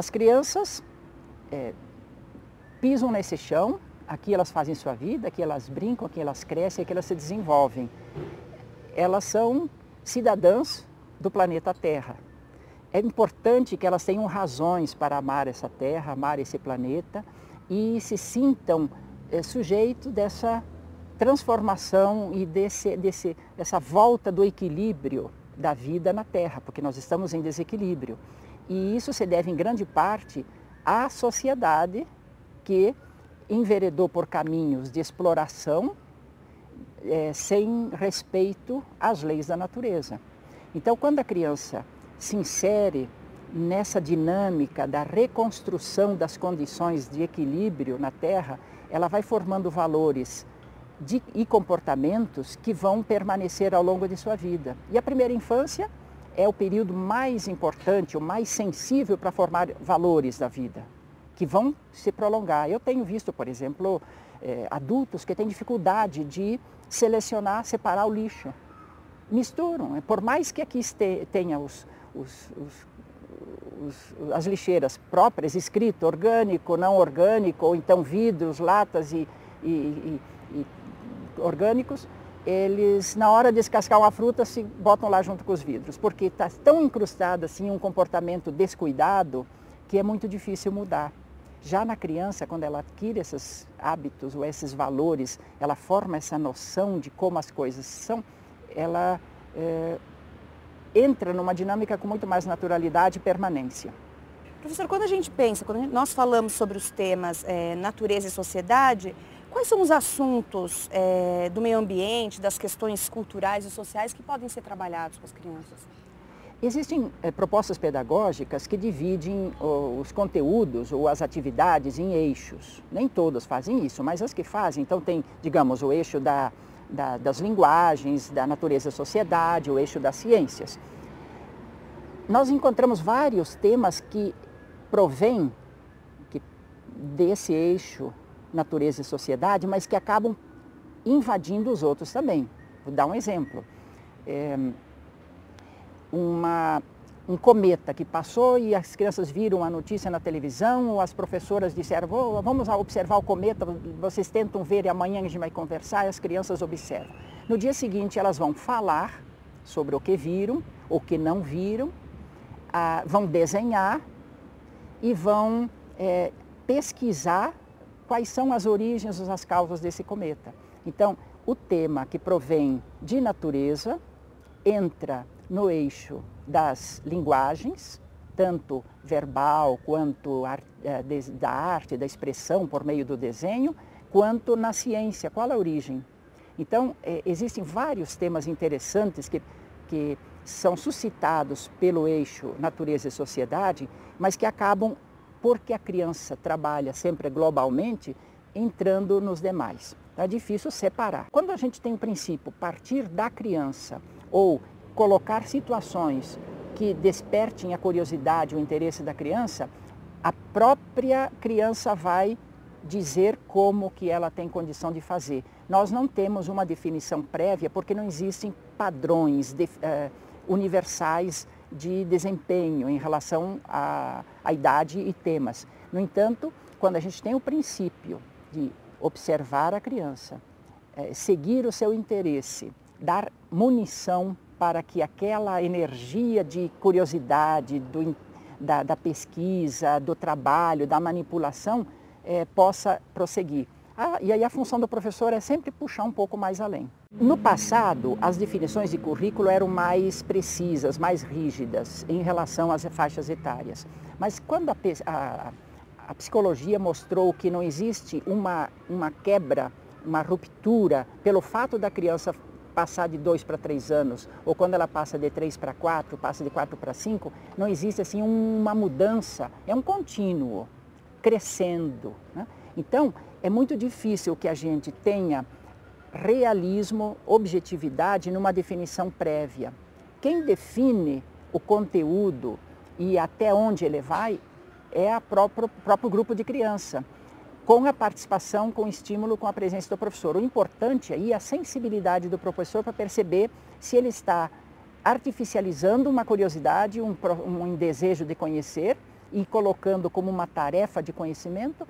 As crianças é, pisam nesse chão, aqui elas fazem sua vida, aqui elas brincam, aqui elas crescem, aqui elas se desenvolvem. Elas são cidadãs do planeta Terra. É importante que elas tenham razões para amar essa Terra, amar esse planeta e se sintam é, sujeitos dessa transformação e desse, desse, dessa volta do equilíbrio da vida na Terra, porque nós estamos em desequilíbrio. E isso se deve em grande parte à sociedade que enveredou por caminhos de exploração é, sem respeito às leis da natureza. Então, quando a criança se insere nessa dinâmica da reconstrução das condições de equilíbrio na Terra, ela vai formando valores de, e comportamentos que vão permanecer ao longo de sua vida. E a primeira infância é o período mais importante, o mais sensível para formar valores da vida, que vão se prolongar. Eu tenho visto, por exemplo, é, adultos que têm dificuldade de selecionar, separar o lixo. Misturam, por mais que aqui tenha os, os, os, as lixeiras próprias, escrito orgânico, não orgânico, ou então vidros, latas e, e, e, e orgânicos, eles, na hora de descascar uma fruta, se botam lá junto com os vidros, porque está tão incrustado assim um comportamento descuidado que é muito difícil mudar. Já na criança, quando ela adquire esses hábitos ou esses valores, ela forma essa noção de como as coisas são, ela é, entra numa dinâmica com muito mais naturalidade e permanência. Professor, quando a gente pensa, quando nós falamos sobre os temas é, natureza e sociedade, Quais são os assuntos é, do meio ambiente, das questões culturais e sociais que podem ser trabalhados com as crianças? Existem é, propostas pedagógicas que dividem os conteúdos ou as atividades em eixos. Nem todas fazem isso, mas as que fazem, então tem, digamos, o eixo da, da, das linguagens, da natureza e sociedade, o eixo das ciências. Nós encontramos vários temas que provêm desse eixo natureza e sociedade, mas que acabam invadindo os outros também. Vou dar um exemplo. É, uma, um cometa que passou e as crianças viram a notícia na televisão, ou as professoras disseram, vamos observar o cometa, vocês tentam ver e amanhã a gente vai conversar, e as crianças observam. No dia seguinte elas vão falar sobre o que viram, o que não viram, vão desenhar e vão é, pesquisar quais são as origens as causas desse cometa. Então, o tema que provém de natureza entra no eixo das linguagens, tanto verbal quanto eh, da arte, da expressão por meio do desenho, quanto na ciência, qual a origem. Então, eh, existem vários temas interessantes que, que são suscitados pelo eixo natureza e sociedade, mas que acabam porque a criança trabalha sempre globalmente, entrando nos demais. É difícil separar. Quando a gente tem o princípio partir da criança ou colocar situações que despertem a curiosidade, o interesse da criança, a própria criança vai dizer como que ela tem condição de fazer. Nós não temos uma definição prévia porque não existem padrões de, uh, universais de desempenho em relação à, à idade e temas. No entanto, quando a gente tem o princípio de observar a criança, é, seguir o seu interesse, dar munição para que aquela energia de curiosidade, do, da, da pesquisa, do trabalho, da manipulação, é, possa prosseguir. Ah, e aí a função do professor é sempre puxar um pouco mais além. No passado, as definições de currículo eram mais precisas, mais rígidas em relação às faixas etárias. Mas quando a, a, a psicologia mostrou que não existe uma, uma quebra, uma ruptura, pelo fato da criança passar de 2 para 3 anos, ou quando ela passa de 3 para 4, passa de 4 para 5, não existe assim uma mudança, é um contínuo, crescendo. Né? Então, é muito difícil que a gente tenha realismo, objetividade numa definição prévia. Quem define o conteúdo e até onde ele vai é o próprio, próprio grupo de criança, com a participação, com o estímulo, com a presença do professor. O importante aí é a sensibilidade do professor para perceber se ele está artificializando uma curiosidade, um, um desejo de conhecer, e colocando como uma tarefa de conhecimento,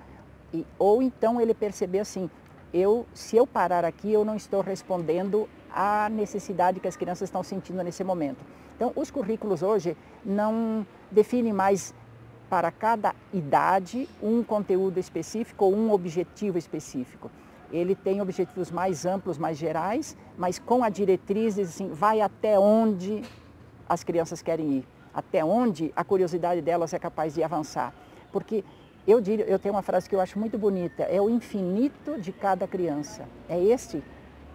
e, ou então ele perceber assim, eu, se eu parar aqui, eu não estou respondendo à necessidade que as crianças estão sentindo nesse momento. Então, os currículos hoje não definem mais para cada idade um conteúdo específico ou um objetivo específico. Ele tem objetivos mais amplos, mais gerais, mas com a diretriz assim, vai até onde as crianças querem ir, até onde a curiosidade delas é capaz de avançar. Porque eu, diria, eu tenho uma frase que eu acho muito bonita, é o infinito de cada criança. É este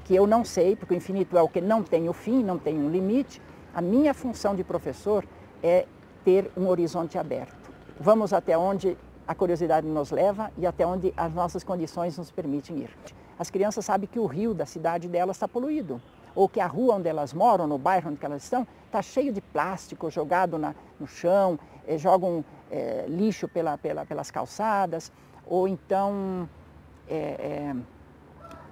que eu não sei, porque o infinito é o que não tem o fim, não tem um limite. A minha função de professor é ter um horizonte aberto. Vamos até onde a curiosidade nos leva e até onde as nossas condições nos permitem ir. As crianças sabem que o rio da cidade delas está poluído, ou que a rua onde elas moram, no bairro onde elas estão, está cheio de plástico jogado na, no chão, eh, jogam é, lixo pela, pela, pelas calçadas, ou então é, é,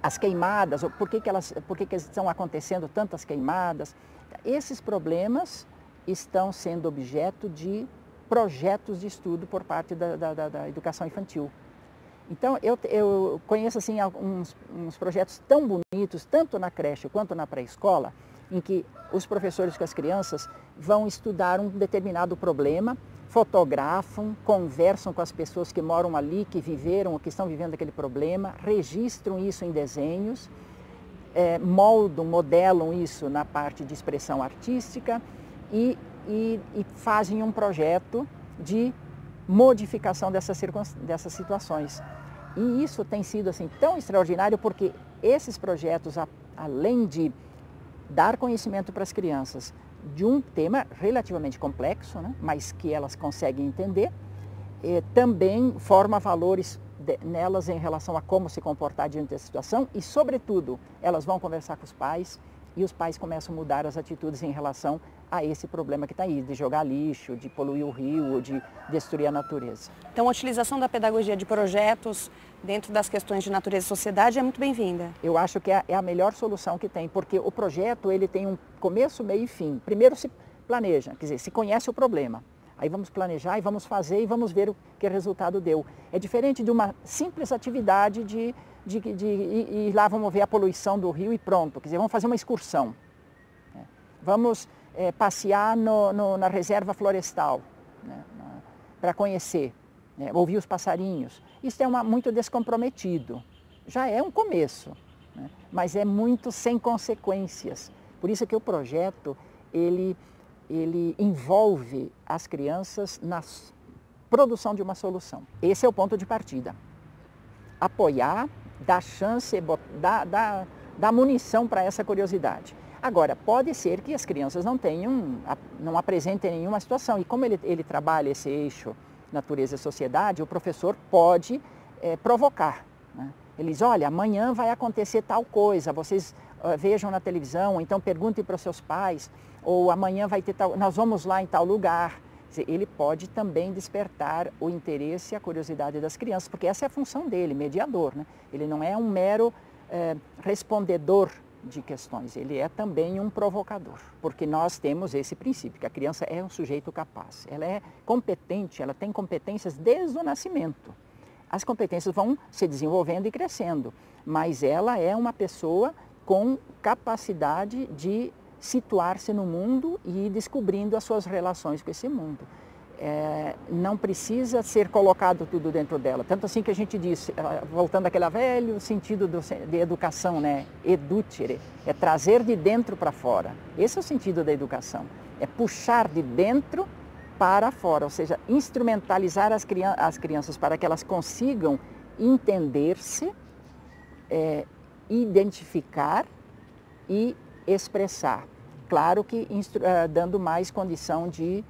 as queimadas, ou por que, que, elas, por que, que estão acontecendo tantas queimadas. Esses problemas estão sendo objeto de projetos de estudo por parte da, da, da, da educação infantil. Então, eu, eu conheço assim, uns, uns projetos tão bonitos, tanto na creche quanto na pré-escola, em que os professores com as crianças vão estudar um determinado problema fotografam, conversam com as pessoas que moram ali, que viveram ou que estão vivendo aquele problema, registram isso em desenhos, é, moldam, modelam isso na parte de expressão artística e, e, e fazem um projeto de modificação dessas, dessas situações. E isso tem sido assim tão extraordinário porque esses projetos, além de dar conhecimento para as crianças, de um tema relativamente complexo, né? mas que elas conseguem entender. Também forma valores nelas em relação a como se comportar diante da situação e, sobretudo, elas vão conversar com os pais e os pais começam a mudar as atitudes em relação a esse problema que está aí, de jogar lixo, de poluir o rio, de destruir a natureza. Então, a utilização da pedagogia de projetos dentro das questões de natureza e sociedade é muito bem-vinda. Eu acho que é, é a melhor solução que tem, porque o projeto ele tem um começo, meio e fim. Primeiro se planeja, quer dizer, se conhece o problema. Aí vamos planejar e vamos fazer e vamos ver o que resultado deu. É diferente de uma simples atividade de, de, de, de ir lá, vamos ver a poluição do rio e pronto. Quer dizer, vamos fazer uma excursão. É. Vamos é, passear no, no, na reserva florestal né, para conhecer, né, ouvir os passarinhos. Isso é uma, muito descomprometido. Já é um começo, né, mas é muito sem consequências. Por isso que o projeto ele, ele envolve as crianças na produção de uma solução. Esse é o ponto de partida. Apoiar, dar chance, dar, dar, dar munição para essa curiosidade. Agora, pode ser que as crianças não tenham, não apresentem nenhuma situação. E como ele, ele trabalha esse eixo natureza e sociedade, o professor pode é, provocar. Né? Ele diz, olha, amanhã vai acontecer tal coisa, vocês uh, vejam na televisão, então perguntem para os seus pais, ou amanhã vai ter tal, nós vamos lá em tal lugar. Ele pode também despertar o interesse e a curiosidade das crianças, porque essa é a função dele, mediador. Né? Ele não é um mero é, respondedor de questões, ele é também um provocador, porque nós temos esse princípio, que a criança é um sujeito capaz, ela é competente, ela tem competências desde o nascimento. As competências vão se desenvolvendo e crescendo, mas ela é uma pessoa com capacidade de situar-se no mundo e ir descobrindo as suas relações com esse mundo é, não precisa ser colocado tudo dentro dela. Tanto assim que a gente diz, ah, voltando àquele velho sentido do, de educação, né? Educere, é trazer de dentro para fora. Esse é o sentido da educação. É puxar de dentro para fora, ou seja, instrumentalizar as, as crianças para que elas consigam entender-se, é, identificar e expressar. Claro que uh, dando mais condição de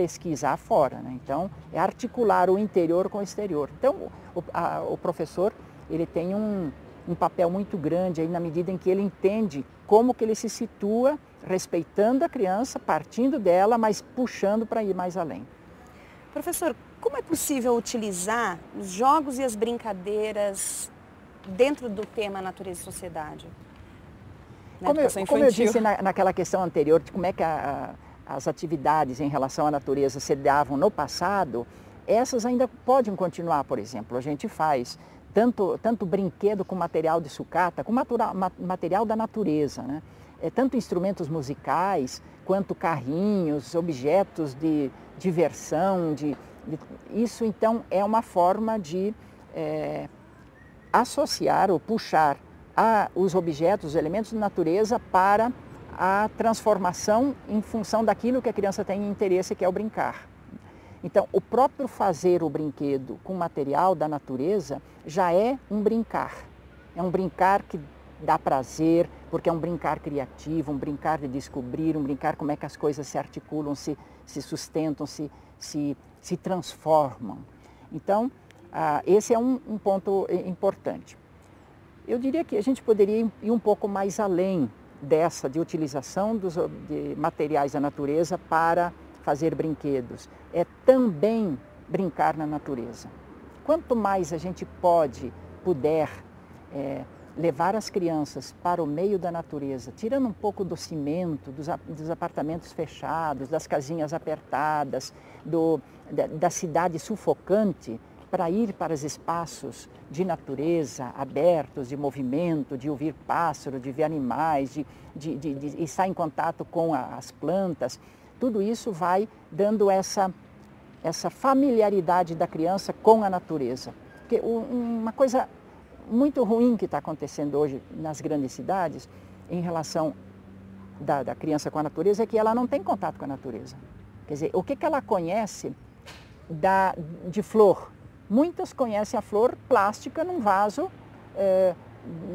pesquisar fora. Né? Então, é articular o interior com o exterior. Então, o, a, o professor ele tem um, um papel muito grande aí na medida em que ele entende como que ele se situa respeitando a criança, partindo dela, mas puxando para ir mais além. Professor, como é possível utilizar os jogos e as brincadeiras dentro do tema natureza e sociedade? Como eu, como eu, disse na, naquela questão anterior de como é que a, a as atividades em relação à natureza se davam no passado, essas ainda podem continuar, por exemplo. A gente faz tanto, tanto brinquedo com material de sucata, com material da natureza, né? É, tanto instrumentos musicais, quanto carrinhos, objetos de diversão. De, de isso, então, é uma forma de é, associar ou puxar a, os objetos, os elementos da natureza para a transformação em função daquilo que a criança tem interesse, que é o brincar. Então, o próprio fazer o brinquedo com material da natureza já é um brincar. É um brincar que dá prazer, porque é um brincar criativo, um brincar de descobrir, um brincar como é que as coisas se articulam, se, se sustentam, se, se, se transformam. Então, ah, esse é um, um ponto importante. Eu diria que a gente poderia ir um pouco mais além dessa de utilização dos, de materiais da natureza para fazer brinquedos. É também brincar na natureza. Quanto mais a gente pode, puder, é, levar as crianças para o meio da natureza, tirando um pouco do cimento, dos, dos apartamentos fechados, das casinhas apertadas, do, da, da cidade sufocante, para ir para os espaços de natureza abertos, de movimento, de ouvir pássaros, de ver animais, de, de, de, de estar em contato com a, as plantas, tudo isso vai dando essa, essa familiaridade da criança com a natureza. Porque uma coisa muito ruim que está acontecendo hoje nas grandes cidades em relação da, da, criança com a natureza é que ela não tem contato com a natureza. Quer dizer, o que, que ela conhece da, de flor, Muitas conhecem a flor plástica num vaso é,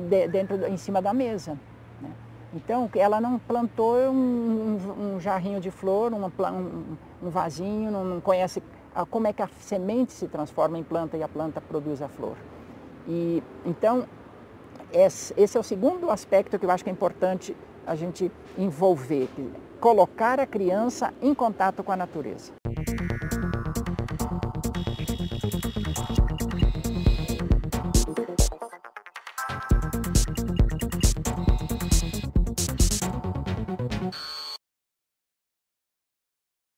de, dentro, em cima da mesa. Né? Então, ela não plantou um, um, um jarrinho de flor, uma, um, um, vasinho, não, não conhece a, como é que a semente se transforma em planta e a planta produz a flor. E, então, esse, esse é o segundo aspecto que eu acho que é importante a gente envolver, colocar a criança em contato com a natureza.